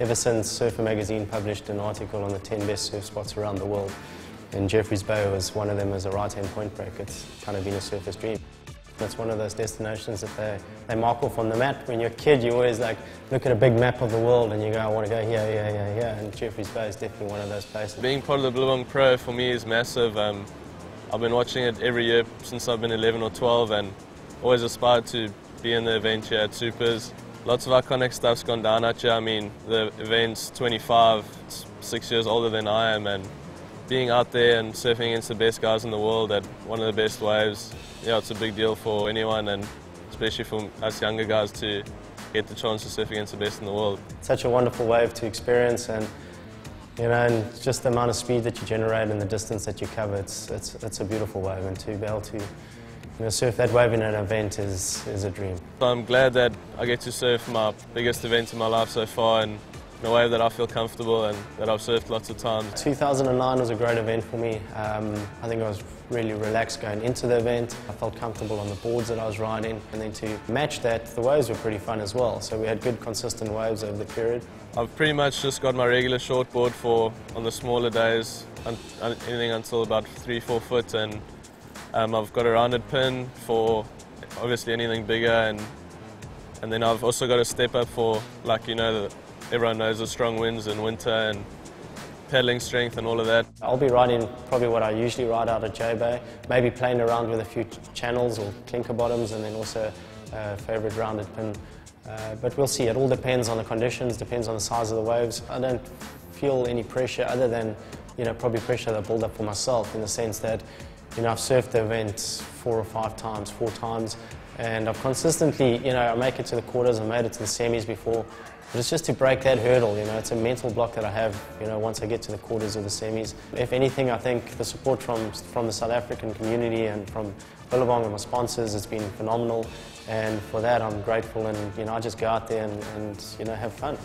Ever since Surfer Magazine published an article on the 10 best surf spots around the world, and Jeffreys Bay was one of them as a right-hand point break, it's kind of been a surfer's dream. It's one of those destinations that they, they mark off on the map. When you're a kid, you always like look at a big map of the world and you go, I want to go here, here, here, here. And Jeffreys Bay is definitely one of those places. Being part of the Blue Billabong Pro for me is massive. Um, I've been watching it every year since I've been 11 or 12 and always aspired to be in the event here at Supers. Lots of iconic stuff's gone down at here. I mean, the event's 25, it's six years older than I am, and being out there and surfing against the best guys in the world at one of the best waves, yeah, it's a big deal for anyone, and especially for us younger guys to get the chance to surf against the best in the world. Such a wonderful wave to experience, and you know, and just the amount of speed that you generate and the distance that you cover, it's, it's, it's a beautiful wave, and to be able to you know, surf that wave in an event is, is a dream. So I'm glad that I get to surf my biggest event in my life so far and in a wave that I feel comfortable and that I've surfed lots of times. 2009 was a great event for me. Um, I think I was really relaxed going into the event. I felt comfortable on the boards that I was riding and then to match that, the waves were pretty fun as well. So we had good consistent waves over the period. I've pretty much just got my regular shortboard for on the smaller days, un anything until about three, four foot and um, I've got a rounded pin for obviously anything bigger, and and then I've also got a step up for like you know the, everyone knows the strong winds in winter and pedaling strength and all of that. I'll be riding probably what I usually ride out at J Bay, maybe playing around with a few channels or clinker bottoms, and then also a favourite rounded pin. Uh, but we'll see. It all depends on the conditions, depends on the size of the waves. I don't feel any pressure other than, you know, probably pressure that I build up for myself in the sense that you know, I've surfed the event four or five times, four times, and I've consistently, you know, I make it to the quarters, I made it to the semis before, but it's just to break that hurdle, you know, it's a mental block that I have, you know, once I get to the quarters or the semis. If anything, I think the support from, from the South African community and from Billabong and my sponsors has been phenomenal, and for that I'm grateful, and, you know, I just go out there and, and you know, have fun.